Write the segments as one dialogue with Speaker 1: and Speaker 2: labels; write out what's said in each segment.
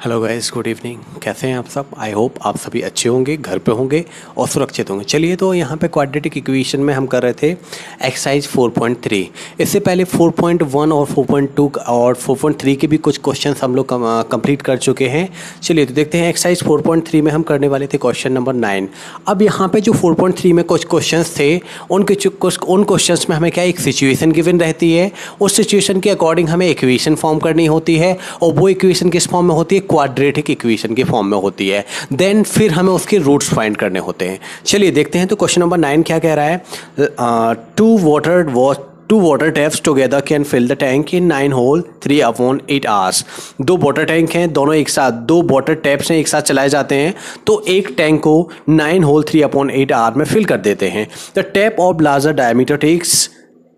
Speaker 1: Hello guys good evening कैसे हैं आप सब? आई होप आप सभी अच्छे होंगे, घर पे होंगे और सुरक्षित होंगे। चलिए तो यहाँ पे क्वाड्रेटिक इक्वेशन में हम कर रहे थे एक्सरसाइज 4.3 इससे पहले 4.1 और 4.2 और 4.3 के भी कुछ क्वेश्चन हम लोग कंप्लीट कर चुके हैं। चलिए तो देखते हैं एक्सरसाइज 4.3 में हम करने वाले थे क्वेश्चन नंबर नाइन अब यहाँ पर जो फोर में कुछ क्वेश्चन थे, उनके उन क्वेश्चन में हमें क्या एक सिचुएशन गिवन रहती है? उस सिचुएशन के अकॉर्डिंग हमें इक्वेशन फॉर्म करनी होती है और वो इक्वेशन किस फॉर्म में होती है? क्वाड्रेटिक इक्वेशन के फॉर्म में होती है। देन फिर हमें उसके रूट्स फाइंड करने होते हैं। चलिए देखते हैं तो क्वेश्चन नंबर नाइन क्या कह रहा है? Two water watch two water taps together can fill the tank in nine whole three upon eight hours दो वाटर टैंक हैं, दोनों एक साथ। दो वाटर टैप्स हैं, एक साथ चलाए जाते हैं। तो एक टैंक को nine whole three upon eight hour में फिल कर देते हैं। The tap of larger diameter takes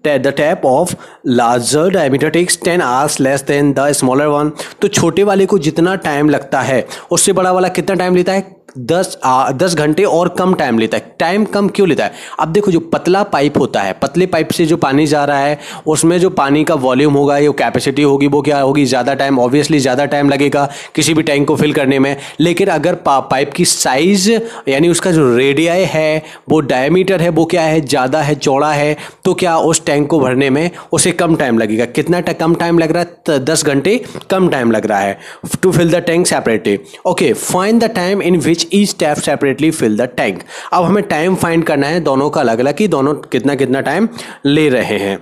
Speaker 1: the tap of larger diameter takes ten hours less than the smaller one तो छोटे वाले को जितना टाइम लगता है, उससे बड़ा वाला कितना टाइम लेता है? दस आ, दस घंटे और कम टाइम लेता है। टाइम कम क्यों लेता है? अब देखो जो पतला पाइप होता है पतले पाइप से जो पानी जा रहा है उसमें जो पानी का वॉल्यूम होगा या कैपेसिटी होगी वो क्या होगी? ज़्यादा टाइम ऑब्वियसली ज़्यादा टाइम लगेगा किसी भी टैंक को फिल करने में। लेकिन अगर पा, पाइप की साइज़ यानी उसका जो रेडियाई है वो डायमीटर है वो क्या है? ज़्यादा है चौड़ा है तो क्या उस टैंक को भरने में उसे कम टाइम लगेगा? कितना कम टाइम लग रहा है? दस घंटे कम टाइम लग रहा है to fill the tank separately okay fine the time in which each tap separately fill the tank अब हमें टाइम फाइंड करना है दोनों का अलग अलग कि दोनों कितना कितना टाइम ले रहे हैं।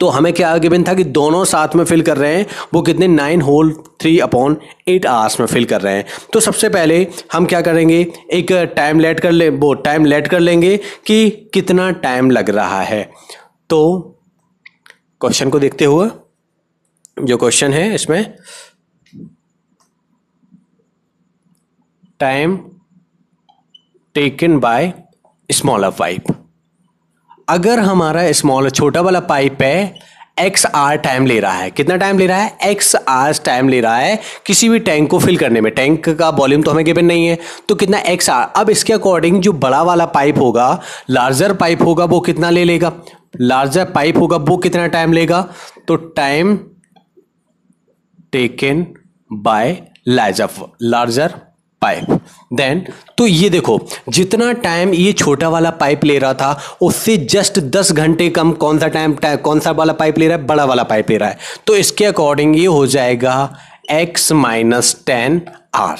Speaker 1: तो हमें क्या गिवन था कि दोनों साथ में फिल कर रहे हैं, वो कितने nine whole three upon eight hours में फिल कर रहे हैं। तो सबसे पहले हम क्या करेंगे, एक टाइम लेट कर ले, वो टाइम लेट कर लेंगे कि कितना टाइम लग रहा है। तो क्वेश्चन को देखते हुए, जो क्वेश्चन है इसमें time taken by smaller pipe अगर हमारा स्मॉल छोटा वाला पाइप है एक्स आर टाइम ले रहा है। कितना टाइम ले रहा है? एक्स आर टाइम ले रहा है किसी भी टैंक को फिल करने में। टैंक का वॉल्यूम तो हमें गिवन नहीं है। तो कितना एक्स आर अब इसके अकॉर्डिंग जो बड़ा वाला पाइप होगा लार्जर पाइप होगा, वो कितना ले लेगा? लार्जर पाइप होगा, वो कितना टाइम लेगा? तो time taken by larger larger pipe then तो ये देखो, जितना टाइम ये छोटा वाला पाइप ले रहा था, उससे जस्ट दस घंटे कम कौन सा टाइम कौन सा वाला पाइप ले रहा है? बड़ा वाला पाइप ले रहा है। तो इसके अकॉर्डिंग ये हो जाएगा x minus ten hour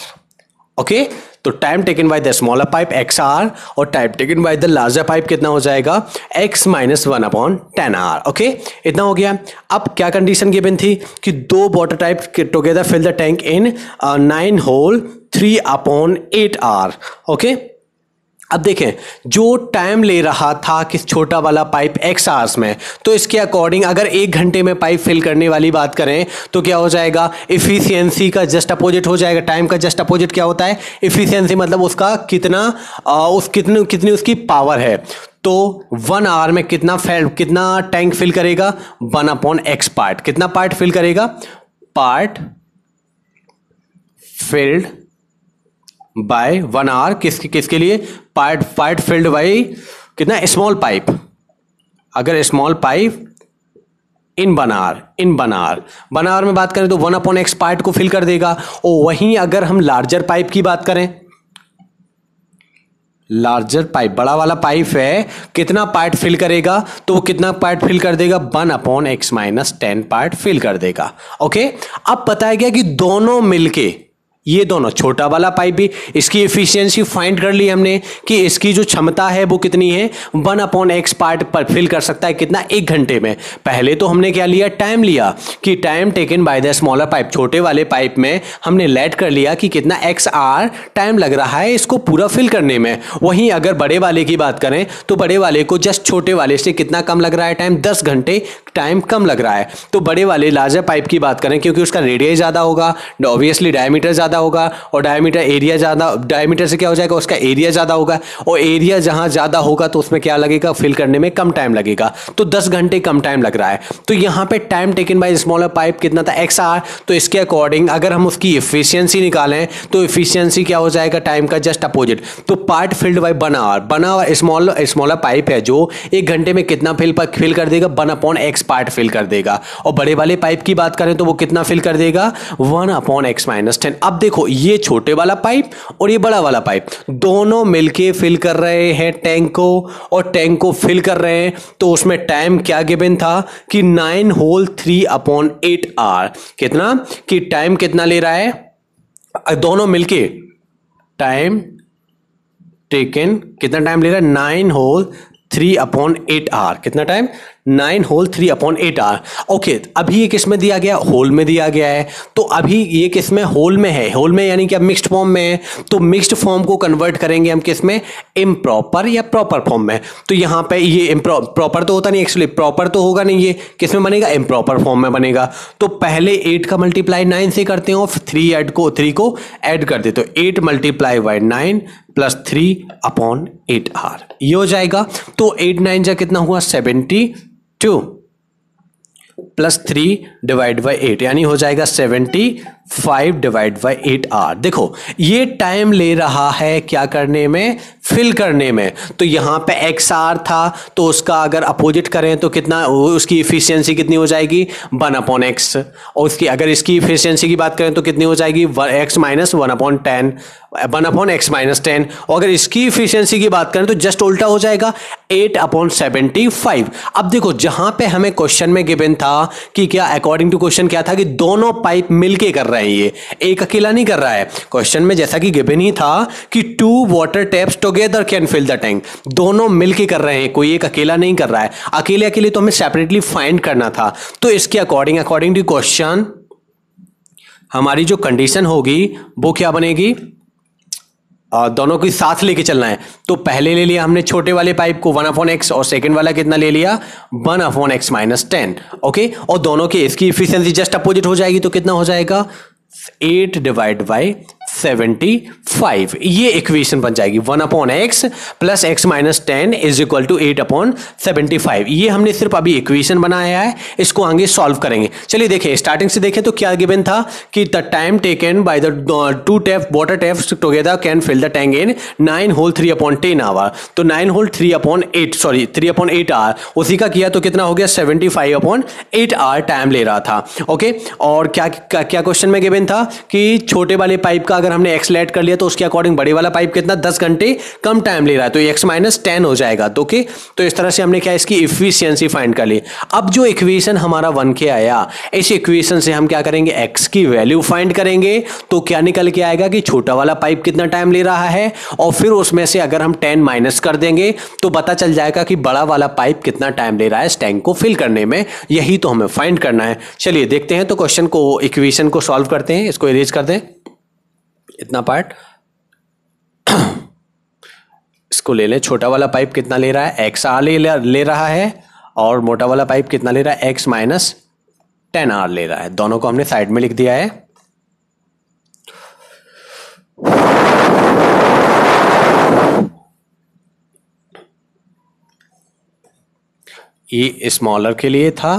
Speaker 1: okay तो time taken by the smaller pipe x hour और time taken by the larger pipe कितना हो जाएगा? X minus one upon ten hour okay इतना हो गया। अब क्या कंडीशन गिवन थी? कि दो water type together fill the tank in nine whole three upon eight hour okay अब देखें जो टाइम ले रहा था किस छोटा वाला पाइप एक्स आवर्स में तो इसके अकॉर्डिंग अगर एक घंटे में पाइप फिल करने वाली बात करें तो क्या हो जाएगा? इफिशियंसी का जस्ट अपोजिट हो जाएगा। टाइम का जस्ट अपोजिट क्या होता है? इफिशियंसी मतलब उसका कितना आ, उस कितनी कितनी उसकी पावर है। तो वन आवर में कितना फैल कितना टैंक फिल करेगा? वन अपॉन एक्स पार्ट कितना पार्ट फिल करेगा? Part filled by one hour किसके किसके लिए? पार्ट पार्ट फिल्ड बाई कितना? स्मॉल पाइप अगर small pipe in one hour in one hour one hour में बात करें तो वन अपॉन एक्स पार्ट को फिल कर देगा। और वहीं अगर हम लार्जर पाइप की बात करें। लार्जर पाइप बड़ा वाला पाइप है। कितना पार्ट फिल करेगा? तो वो कितना पार्ट फिल कर देगा? One upon x minus ten part fill कर देगा। ओके अब बताया गया कि दोनों मिलके ये दोनों, छोटा वाला पाइप भी, इसकी एफिशिएंसी फाइंड कर ली हमने कि इसकी जो क्षमता है वो कितनी है। वन अपॉन एक्स पार्ट पर फिल कर सकता है कितना? एक घंटे में। पहले तो हमने क्या लिया? टाइम लिया कि time taken by the smaller pipe छोटे वाले पाइप में हमने लेट कर लिया कि कितना एक्स आर टाइम लग रहा है इसको पूरा फिल करने में। वहीं अगर बड़े वाले की बात करें तो बड़े वाले को जस्ट छोटे वाले से कितना कम लग रहा है टाइम दस घंटे टाइम कम लग रहा है। तो बड़े वाले लार्जर पाइप की बात करें, क्योंकि उसका रेडियस ज़्यादा होगा ऑब्वियसली डायमीटर ज़्यादा ज़्यादा होगा और डायमीटर एरिया ज़्यादा डायमीटर से क्या हो जाएगा, उसका एरिया ज़्यादा होगा और एरिया जहाँ ज़्यादा होगा तो उसमें क्या लगेगा? फिल करने में कम टाइम लगेगा। तो दस घंटे कम टाइम लग रहा है। तो यहाँ पे time taken by smaller pipe कितना था? एक्स आर तो इसके अकॉर्डिंग अगर हम उसकी इफिशियंसी निकालें तो इफिशियंसी क्या हो जाएगा टाइम का? जस्ट अपोजिट तो part filled by one hour बना स्मॉल स्मॉलर पाइप है जो एक घंटे में कितना फिल फिल कर देगा? One upon x part fill कर देगा। और बड़े वाले पाइप की बात करें तो वो कितना फिल कर देगा? One upon x minus ten अब देखो, ये छोटे वाला पाइप और ये बड़ा वाला पाइप, दोनों मिलके फिल कर रहे हैं टैंक को और टैंक को फिल कर रहे हैं। तो उसमें टाइम क्या गिवन था कि nine whole three upon eight hour कितना? कि टाइम कितना ले रहा है? दोनों मिलके टाइम टेकन कितना टाइम ले रहा है? Nine whole three upon eight hour कितना time nine whole three upon eight hour. Okay, अभी ये किसमें दिया गया? होल में दिया गया है। तो अभी ये किसमें? होल में है। होल में यानी कि अब मिक्स्ड फॉर्म में है। तो मिक्स्ड फॉर्म को कन्वर्ट करेंगे हम किसमें? इम्प्रॉपर या प्रॉपर फॉर्म में। तो यहाँ पे ये प्रॉपर तो होता नहीं एक्चुअली प्रॉपर तो होगा नहीं ये। किसमें बनेगा? इम्प्रॉपर फॉर्म में बनेगा। तो पहले एट का मल्टीप्लाई नाइन से करते हैं और थ्री एड को थ्री को ऐड कर देते eight multiply by nine plus three upon eight hour ये हो जाएगा। तो एट नाइन जा कितना हुआ? Seventy two plus three divide by eight यानी हो जाएगा seventy five divide by eight hour देखो, ये टाइम ले रहा है क्या करने में? फिल करने में। तो यहाँ पे एक्स आर था तो उसका अगर अपोजिट करें तो कितना उसकी इफिशियंसी कितनी हो जाएगी? वन अपॉन एक्स और उसकी, अगर इसकी इफिशियंसी की बात करें तो कितनी हो जाएगी? X minus one upon ten one upon x minus ten और अगर इसकी इफिशियंसी की बात करें तो जस्ट उल्टा हो जाएगा। एट अपॉन सेवेंटी फाइव अब देखो, जहाँ पे हमें क्वेश्चन में गिवन था कि क्या अकॉर्डिंग टू क्वेश्चन क्या था कि दोनों पाइप मिलके कर रहे हैं ये। एक अकेला नहीं कर रहा है। क्वेश्चन में जैसा कि गिबन ही था कि two water taps together can fill the tank दोनों मिलके कर रहे हैं। कोई एक अकेला नहीं कर रहा है। अकेले अकेले तो हमें सेपरेटली फाइंड करना था। तो इसके अकॉर्डिंग अकॉर्डिंग टू क्वेश्चन हमारी जो कंडीशन होगी, वो क्या बनेगी? दोनों को साथ लेके चलना है। तो पहले ले लिया हमने छोटे वाले पाइप को वन अफोन एक्स और सेकंड वाला कितना ले लिया? One upon x minus ten. Okay? और दोनों के इसकी इफिशियंसी जस्ट अपोजिट हो जाएगी तो कितना हो जाएगा? Eight divide by seventy five. ये इक्वेशन बन जाएगी। One upon x plus x minus ten is equal to eight upon seventy five. ये हमने सिर्फ़ अभी इक्वेशन बनाया है। इसको आगे सॉल्व करेंगे। चलिए देखें स्टार्टिंग से देखें तो क्या गिवन था कि the time taken by the two tap water taps together can fill the tank in nine whole three upon ten hour तो nine whole three upon eight sorry three upon eight hour उसी का किया तो कितना हो गया? Seventy five upon eight hour time ले रहा था। ओके और क्या क्या क्वेश्चन में गिवन था कि छोटे वाले पाइप का अगर हमने एक्स लेट कर लिया तो उसके अकॉर्डिंग बड़े वाला पाइप कितना? दस घंटे कम टाइम ले रहा है। तो एक्स माइनस टेन हो जाएगा। तो ओके तो इस तरह से हमने क्या इसकी इफिशियंसी फाइंड कर ली। अब जो इक्वेशन हमारा वन के आया, इस इक्वेशन से हम क्या करेंगे? एक्स की वैल्यू फाइंड करेंगे। तो क्या निकल के आएगा कि छोटा वाला पाइप कितना टाइम ले रहा है? और फिर उसमें से अगर हम टेन माइनस कर देंगे तो पता चल जाएगा कि बड़ा वाला पाइप कितना टाइम ले रहा है इस टैंक को फिल करने में। यही तो हमें फाइंड करना है। चलिए देखते हैं। तो क्वेश्चन को इक्वेशन को सॉल्व करते हैं। इसको इरेज कर दें। इतना पार्ट इसको ले लें। छोटा वाला पाइप कितना ले रहा है? एक्स आर ले ले रहा है। और मोटा वाला पाइप कितना ले रहा है? एक्स माइनस टेन आर ले रहा है। दोनों को हमने साइड में लिख दिया है। ये स्मॉलर के लिए था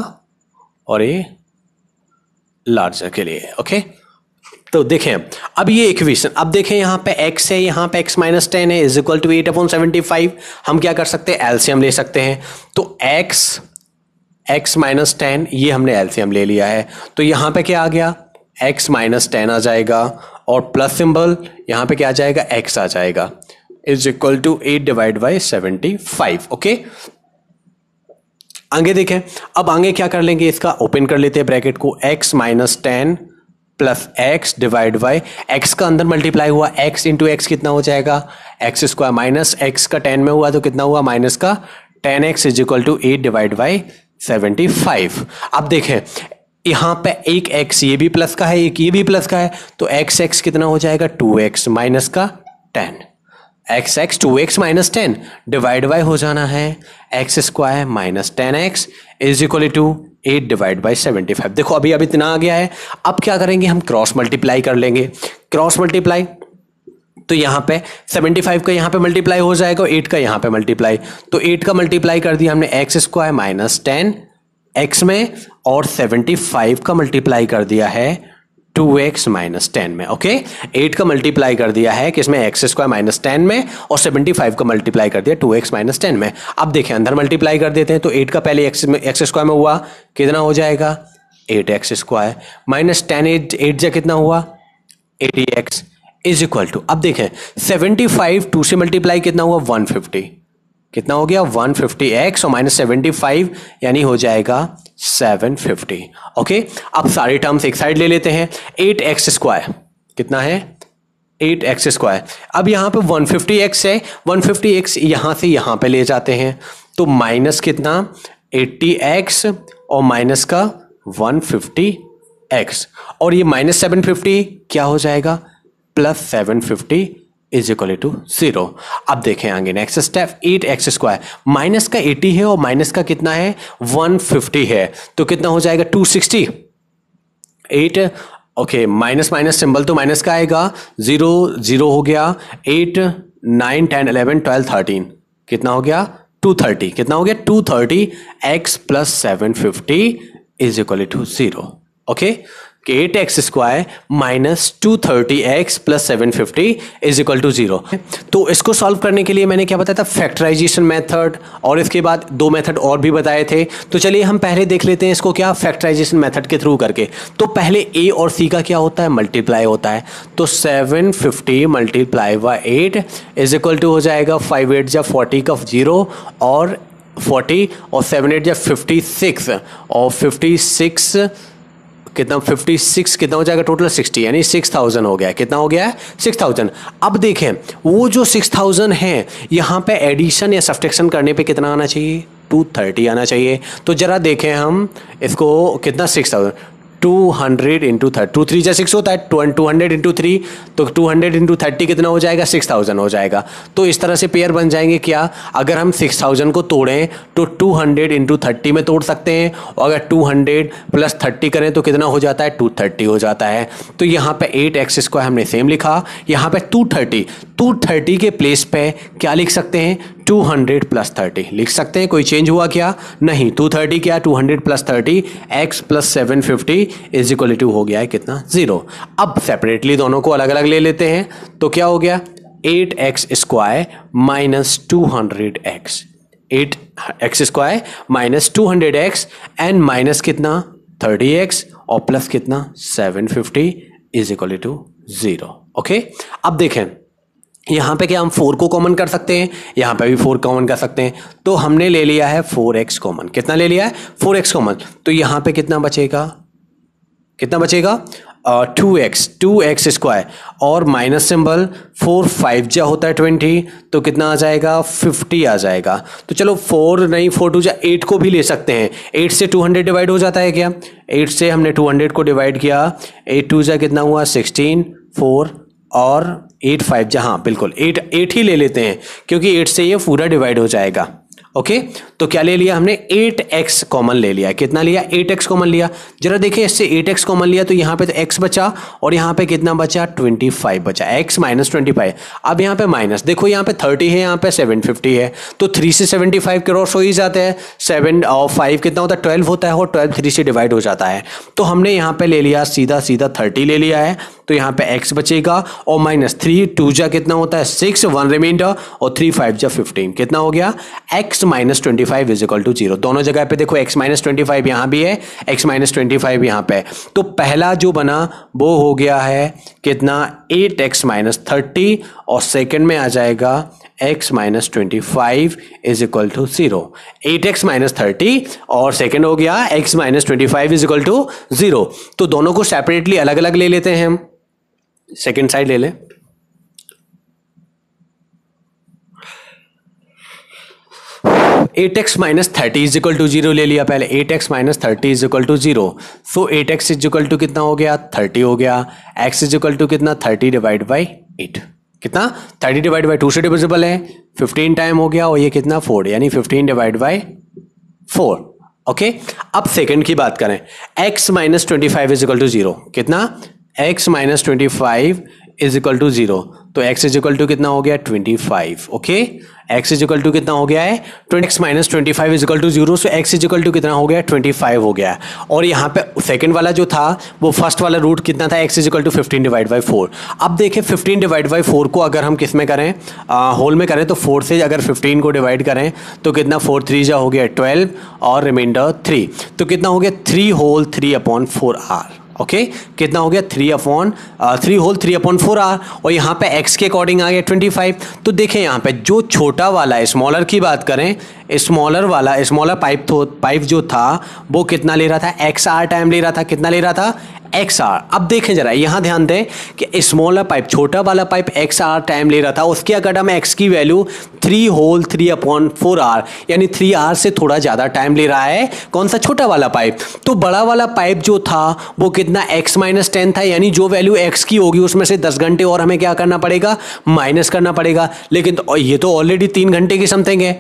Speaker 1: और ये लार्जर के लिए ओके तो देखें, अब ये इक्वेशन अब देखें यहाँ पे x है, यहाँ पे x माइनस टेन है is equal to eight upon seventy five हम क्या कर सकते हैं? एलसीएम ले सकते हैं। तो x x माइनस टेन ये हमने एलसीएम ले लिया है। तो यहाँ पे क्या आ गया? x माइनस टेन आ जाएगा, और प्लस सिंबल यहाँ पे क्या आ जाएगा? X आ जाएगा। Is equal to eight divide by seventy five okay आगे देखें, अब आगे क्या कर लेंगे? इसका ओपन कर लेते हैं ब्रैकेट को। X minus ten plus x divide by x का अंदर मल्टीप्लाई हुआ एक्स इंटू एक्स कितना हो जाएगा? एक्स स्क्वायर माइनस एक्स का टेन में हुआ तो कितना हुआ? माइनस का ten x is equal to eight divide by seventy five अब देखें, यहाँ पे एक एक्स ये भी प्लस का है, एक ये भी प्लस का है तो एक्स एक्स कितना हो जाएगा? टू एक्स माइनस का ten x x two x minus ten divide by हो जाना है। X square minus ten x is equal to eight divide by seventy five. देखो, अभी अभी इतना आ गया है। अब क्या करेंगे? हम क्रॉस मल्टीप्लाई कर लेंगे। क्रॉस मल्टीप्लाई तो यहाँ पे 75 का यहाँ पे मल्टीप्लाई हो जाएगा एट 8 का यहाँ पे मल्टीप्लाई। तो एट का मल्टीप्लाई कर दिया हमने, x square minus ten, x में, और 75 का मल्टीप्लाई कर दिया है। टू एक्स माइनस टेन में, ओके? एट का मल्टीप्लाई कर दिया है किसमें एक्स स्क्वायर माइनस टेन में और सेवेंटी फाइव का मल्टीप्लाई कर दिया टू एक्स माइनस टेन में। अब देखें, अंदर मल्टीप्लाई कर देते हैं तो एट का पहले एक्स एक्स स्क्वायर में हुआ, कितना हो जाएगा? Eight x square minus ten, eight eight जा कितना हुआ? Eighty x is equal to, अब देखें, सेवेंटी फाइव टू से मल्टीप्लाई कितना हुआ? One fifty. कितना हो गया? वन फिफ्टी एक्स और माइनस सेवेंटी फाइव यानी हो जाएगा सेवन फिफ्टी ओके अब सारे टर्म्स एक साइड ले लेते हैं। एट एक्स स्क्वायर कितना है? एट एक्स स्क्वायर अब यहाँ पे वन फिफ्टी एक्स है। वन फिफ्टी एक्स यहाँ से यहाँ पे ले जाते हैं। तो माइनस कितना? एट्टी एक्स और माइनस का वन फिफ्टी एक्स और ये माइनस सेवन फिफ्टी क्या हो जाएगा? Plus seven fifty is equal to zero अब देखें आगे next step eight x square minus का एटी है और माइनस का कितना है? वन फिफ्टी है। तो कितना हो जाएगा? Two sixty eight okay minus minus symbol तो माइनस का आएगा। ज़ीरो ज़ीरो हो गया। Eight nine ten eleven twelve thirteen कितना हो गया? टू थर्टी कितना हो गया? Two thirty x plus seven fifty is equal to zero okay eight x square minus two thirty x plus seven fifty is equal to zero तो इसको solve करने के लिए मैंने क्या बताया था? फैक्टराइजेशन मेथड और इसके बाद दो मेथड और भी बताए थे। तो चलिए हम पहले देख लेते हैं इसको क्या फैक्टराइजेशन मेथड के थ्रू करके। तो पहले ए और सी का क्या होता है? मल्टीप्लाई होता है। तो सेवन फिफ्टी मल्टीप्लाई व एट इज़ इक्वल टू हो जाएगा फाइव एट या फोर्टी का ज़ीरो और फोर्टी और सेवन एट या फिफ्टी सिक्स और फिफ्टी सिक्स कितना फिफ्टी सिक्स कितना हो जाएगा टोटल सिक्सटी यानी सिक्स थाउज़ेंड हो गया। कितना हो गया है? सिक्स थाउज़ेंड अब देखें, वो जो सिक्स थाउज़ेंड है, यहाँ पे एडिशन या सब्टशन करने पे कितना आना चाहिए? टू थर्टी आना चाहिए। तो जरा देखें हम इसको कितना six thousand two hundred into thirty two three जा सिक्स होता है टू हंड्रेड इंटू थ्री तो टू हंड्रेड इंटू थर्टी कितना हो जाएगा? सिक्स थाउज़ेंड हो जाएगा। तो इस तरह से पेयर बन जाएँगे क्या? अगर हम सिक्स थाउज़ेंड को तोड़ें तो टू हंड्रेड इंटू थर्टी में तोड़ सकते हैं। और अगर टू हंड्रेड प्लस थर्टी करें तो कितना हो जाता है? टू थर्टी हो जाता है। तो यहाँ पर एट एक्स स्क्वायर हमने सेम लिखा। यहाँ पर टू थर्टी टू थर्टी के प्लेस पे क्या लिख सकते हैं? टू हंड्रेड प्लस थर्टी लिख सकते हैं? कोई चेंज हुआ क्या? नहीं। टू थर्टी क्या? Two hundred plus thirty x plus seven fifty is equal to हो गया है कितना? ज़ीरो अब सेपरेटली दोनों को अलग अलग ले लेते हैं। तो क्या हो गया? Eight x square minus two hundred x eight x square minus two hundred x and minus कितना? थर्टी एक्स और प्लस कितना? Seven fifty is equal to zero okay अब देखें। यहाँ पे क्या हम फोर को कॉमन कर सकते हैं? यहाँ पे भी फोर कॉमन कर सकते हैं। तो हमने ले लिया है फोर एक्स कॉमन कितना ले लिया है? फोर एक्स कॉमन तो यहाँ पे कितना बचेगा? कितना बचेगा? Two x two x square और माइनस सिंबल फोर फाइव जा होता है ट्वेंटी तो कितना आ जाएगा? फिफ्टी आ जाएगा। तो चलो फोर नहीं फोर टू जा एट को भी ले सकते हैं। एट से टू हंड्रेड डिवाइड हो जाता है क्या? एट से हमने टू हंड्रेड को डिवाइड किया। एट टू जा कितना हुआ? सिक्सटीन फोर और एट फाइव जहाँ बिल्कुल एट एट ही ले लेते हैं, क्योंकि एट से ये पूरा डिवाइड हो जाएगा ओके तो क्या ले लिया हमने? एट एक्स कॉमन ले लिया। कितना लिया? एट एक्स कॉमन लिया। जरा देखिए, इससे एट एक्स कॉमन लिया तो यहाँ पे तो एक्स बचा और यहाँ पे कितना बचा? ट्वेंटी फाइव बचा। X minus twenty five. अब यहाँ पे माइनस। देखो यहाँ पे थर्टी है, यहाँ पे सेवन फिफ्टी है। तो थ्री से सेवेंटी फाइव क्रॉस हो ही जाते हैं। सेवन और फाइव कितना होता है? ट्वेल्व होता है और ट्वेल्व थ्री से डिवाइड हो जाता है। तो हमने यहाँ पे ले लिया, सीधा सीधा थर्टी ले लिया है। तो यहाँ पे एक्स बचेगा और माइनस थ्री, टू जा कितना होता है? सिक्स, वन रिमाइंडर और थ्री फाइव जा फिफ्टीन। कितना हो गया? X minus twenty five is equal to zero दोनों जगह पे देखो एक्स माइनस ट्वेंटी फाइव यहाँ भी है एक्स माइनस ट्वेंटी फाइव यहाँ पे तो पहला जो बना, वो हो गया है कितना? एट एक्स माइनस थर्टी और सेकेंड में आ जाएगा x minus twenty five is equal to zero eight x minus thirty और सेकेंड हो गया x minus twenty five is equal to zero तो दोनों को सेपरेटली अलग अलग ले लेते हैं हम। सेकेंड साइड ले लें। Eight x minus thirty is equal to zero ले लिया पहले। Eight x minus thirty is equal to zero so eight x is equal to कितना हो गया? थर्टी हो गया। एक्स इज़ इक्वल टू कितना? थर्टी डिवाइड बाई एट कितना? थर्टी डिवाइड बाई टू से डिविजिबल है। फिफ्टीन टाइम हो गया और ये कितना? फोर यानी fifteen divide by four okay अब सेकंड की बात करें। X minus twenty five is equal to zero कितना? X minus twenty five is equal to zero तो x इज़ इक्वल टू कितना हो गया? Twenty five okay x is equal to कितना हो गया है? Twenty x minus twenty five is equal to zero so x is equal to कितना हो गया? ट्वेंटी फाइव हो गया। और यहाँ पे सेकंड वाला जो था, वो फ़र्स्ट वाला रूट कितना था? x is equal to fifteen divide by four अब देखें फिफ्टीन डिवाइड बाई फोर को अगर हम किसमें करें होल में करें तो फोर से अगर फिफ्टीन को डिवाइड करें तो कितना? फोर थ्री जा हो गया ट्वेल्व और रिमाइंडर थ्री तो कितना हो गया? Three whole three upon four R okay okay? कितना हो गया? Three upon three whole three upon four R और यहाँ पे एक्स के अकॉर्डिंग आ गया ट्वेंटी फाइव तो देखें यहाँ पे जो छोटा वाला स्मॉलर की बात करें स्मॉलर वाला स्मॉलर पाइप तो पाइप जो था, वो कितना ले रहा था? एक्स आर टाइम ले रहा था। कितना ले रहा था? एक्स आर अब देखें जरा, यहाँ ध्यान दें कि स्मॉलर पाइप छोटा वाला पाइप एक्स आर टाइम ले रहा था। उसके अगर हम एक्स की value three whole three upon four R यानी थ्री आर से थोड़ा ज़्यादा टाइम ले रहा है, कौन सा छोटा वाला पाइप तो बड़ा वाला पाइप जो था, वो कितना एक्स माइनस टेन था, यानी जो वैल्यू एक्स की होगी, उसमें से दस घंटे और हमें क्या करना पड़ेगा? माइनस करना पड़ेगा। लेकिन तो ये तो ऑलरेडी तीन घंटे की समथिंग है।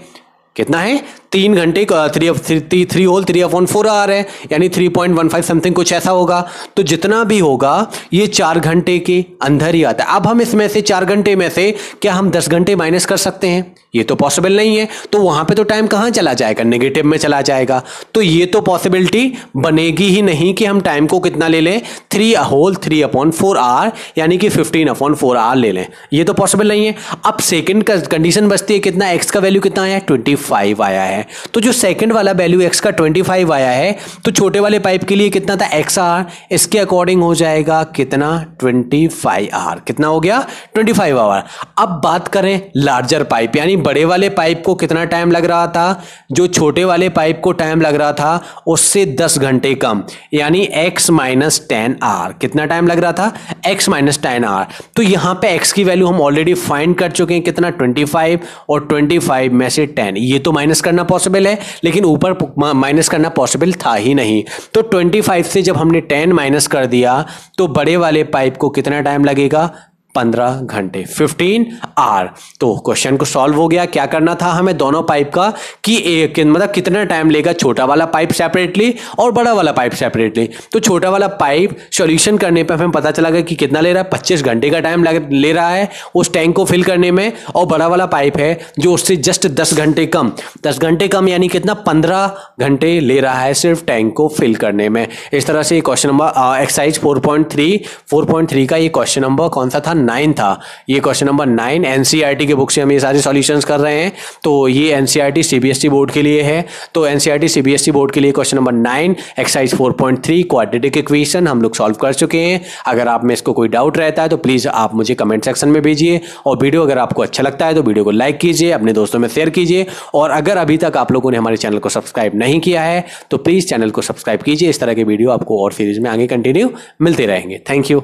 Speaker 1: कितना है? तीन घंटे three three three whole three upon four आ रहा है, यानी three point one five something कुछ ऐसा होगा। तो जितना भी होगा, ये चार घंटे के अंदर ही आता है। अब हम इसमें से चार घंटे में से क्या हम दस घंटे माइनस कर सकते हैं? ये तो पॉसिबल नहीं है। तो वहाँ पे तो टाइम कहाँ चला जाएगा? नेगेटिव में चला जाएगा। तो ये तो पॉसिबिलिटी बनेगी ही नहीं कि हम टाइम को कितना ले लें। Three whole three upon four R यानी कि फिफ्टीन अपॉन फोर आर ले लें। ये तो पॉसिबल नहीं है। अब सेकेंड कंडीशन बचती है कितना? एक्स का वैल्यू कितना आया? ट्वेंटी फाइव आया है। तो जो सेकंड वाला वैल्यू एक्स का ट्वेंटी फाइव आया है तो छोटे वाले पाइप के लिए कितना था? एक्स आर इसके अकॉर्डिंग हो जाएगा कितना? ट्वेंटी फाइव आर कितना हो गया? ट्वेंटी फाइव आवर अब बात करें लार्जर पाइप यानी बड़े वाले पाइप को कितना टाइम लग रहा था? जो छोटे वाले पाइप को टाइम लग रहा था, उससे दस घंटे कम। यानी एक्स माइनस टेन आर कितना टाइम लग रहा था? एक्स माइनस टेन आर तो यहाँ पे एक्स की वैल्यू हम ऑलरेडी फाइंड कर चुके हैं कितना? ट्वेंटी फाइव और ट्वेंटी फाइव में से टेन ये तो माइनस करना पॉसिबल है, लेकिन ऊपर माइनस करना पॉसिबल था ही नहीं। तो 25 से जब हमने 10 माइनस कर दिया तो बड़े वाले पाइप को कितना टाइम लगेगा? पंद्रह घंटे फिफ्टीन आर तो क्वेश्चन को सॉल्व हो गया। क्या करना था हमें दोनों पाइप का? कि एक मतलब कितना टाइम लेगा छोटा वाला पाइप सेपरेटली और बड़ा वाला पाइप सेपरेटली तो छोटा वाला पाइप सॉल्यूशन करने पर हमें पता चला कि कितना ले रहा है? पच्चीस घंटे का टाइम ले रहा है उस टैंक को फिल करने में और बड़ा वाला पाइप है जो उससे जस्ट दस घंटे कम। दस घंटे कम यानी कितना? पंद्रह घंटे ले रहा है सिर्फ़ टैंक को फिल करने में। इस तरह से question number exercise four point three four point three का ये क्वेश्चन नंबर कौन सा था? नाइन था। ये क्वेश्चन नंबर नाइन एनसीईआरटी के बुक से हम ये सारे सॉल्यूशंस कर रहे हैं। तो ये एनसीईआरटी सीबीएसई बोर्ड के लिए है। तो एनसीईआरटी सीबीएसई बोर्ड के लिए question number nine exercise four point three quadratic equation हम लोग सॉल्व कर चुके हैं। अगर आप में इसको कोई डाउट रहता है तो प्लीज़ आप मुझे कमेंट सेक्शन में भेजिए। और वीडियो अगर आपको अच्छा लगता है तो वीडियो को लाइक कीजिए, अपने दोस्तों में शेयर कीजिए। और अगर अभी तक आप लोगों ने हमारे चैनल को सब्सक्राइब नहीं किया है तो प्लीज़ चैनल को सब्सक्राइब कीजिए। इस तरह के वीडियो आपको और सीरीज़ में आगे कंटिन्यू मिलते रहेंगे। Thank you